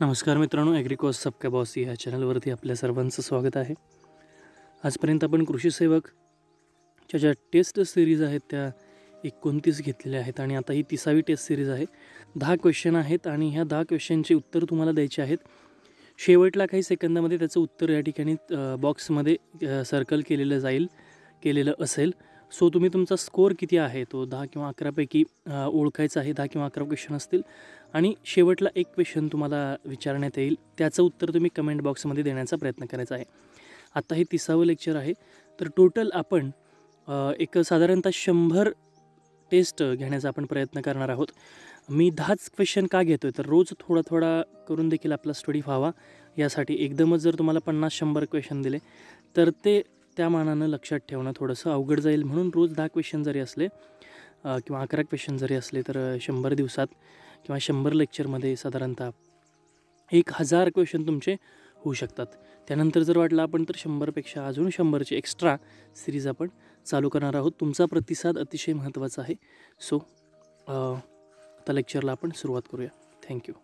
नमस्कार मित्रांनो ॲग्रिकॉस सबका बॉस या चॅनलवरती आपल्या सर्वांचं स्वागत आहे. आजपर्यंत आपण कृषी सेवकच्या ज्या टेस्ट सिरीज आहेत त्या एकोणतीस घेतलेल्या आहेत आणि आता ही तिसावी टेस्ट सिरीज आहे. दहा क्वेश्चन आहेत आणि ह्या दहा क्वेश्चनचे उत्तर तुम्हाला द्यायचे आहेत. शेवटला काही सेकंदामध्ये त्याचं उत्तर या ठिकाणी बॉक्समध्ये सर्कल केलेलं जाईल केलेलं असेल. सो तुम्ही तुमचा स्कोअर किती आहे? तो दहा किंवा अकरापैकी ओळखायचा आहे. दहा किंवा अकरा क्वेश्चन असतील. आणि शेवटला एक क्वेश्चन तुम्हाला विचारण्यात येईल. त्याचं उत्तर तुम्ही कमेंट बॉक्समध्ये देण्याचा प्रयत्न करायचा आहे. आत्ता हे तिसावं लेक्चर आहे. तर टोटल आपण एक साधारणतः शंभर टेस्ट घेण्याचा आपण प्रयत्न करणार आहोत. मी दहाच क्वेश्चन का घेतो आहे तर रोज थोडा थोडा करून देखील आपला स्टडी व्हावा. यासाठी एकदमच जर तुम्हाला पन्नास शंभर क्वेश्चन दिले तर ते त्या मानानं लक्षात ठेवणं थोडंसं अवघड जाईल म्हणून रोज दहा क्वेश्चन जरी असले किंवा अकरा क्वेश्चन जरी असले तर शंभर दिवसात किंवा शंभर लेक्चरमध्ये साधारणतः एक हजार क्वेश्चन तुमचे होऊ शकतात. त्यानंतर जर वाटलं आपण तर शंभरपेक्षा अजून शंभरची एक्स्ट्रा सिरीज आपण चालू करणार आहोत. तुमचा प्रतिसाद अतिशय महत्त्वाचा आहे. सो आता लेक्चरला आपण सुरुवात करूया. थँक्यू